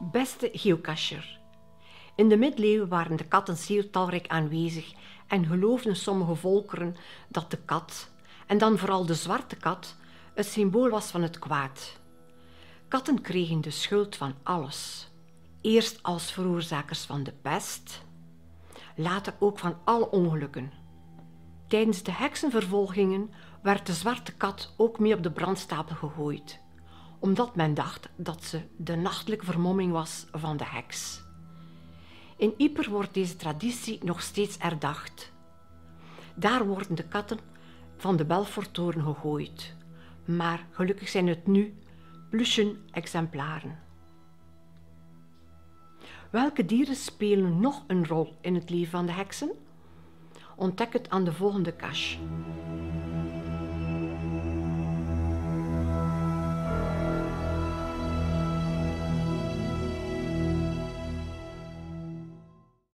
Beste geocacher. In de middeleeuwen waren de katten zeer talrijk aanwezig en geloofden sommige volkeren dat de kat, en dan vooral de zwarte kat, het symbool was van het kwaad. Katten kregen de schuld van alles. Eerst als veroorzakers van de pest, later ook van alle ongelukken. Tijdens de heksenvervolgingen werd de zwarte kat ook mee op de brandstapel gegooid, omdat men dacht dat ze de nachtelijke vermomming was van de heks. In Yper wordt deze traditie nog steeds herdacht. Daar worden de katten van de Belforttoren gegooid, maar gelukkig zijn het nu pluchen exemplaren. Welke dieren spelen nog een rol in het leven van de heksen? Ontdek het aan de volgende cache.